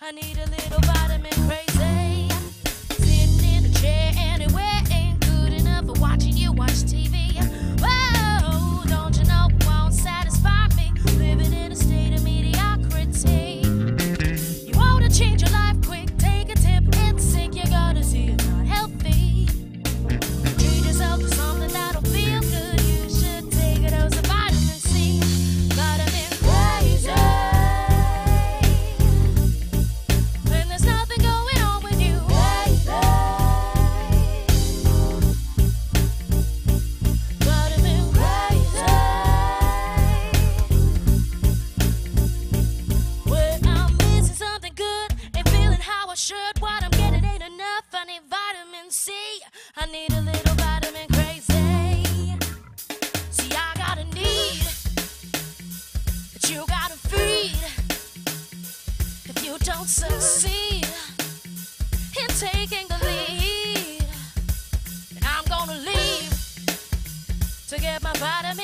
I need a little vitamin crazy. good. What I'm getting ain't enough. I need vitamin C. I need a little vitamin crazy. See, I got a need that you gotta feed. If you don't succeed in taking the lead, then I'm gonna leave to get my vitamin.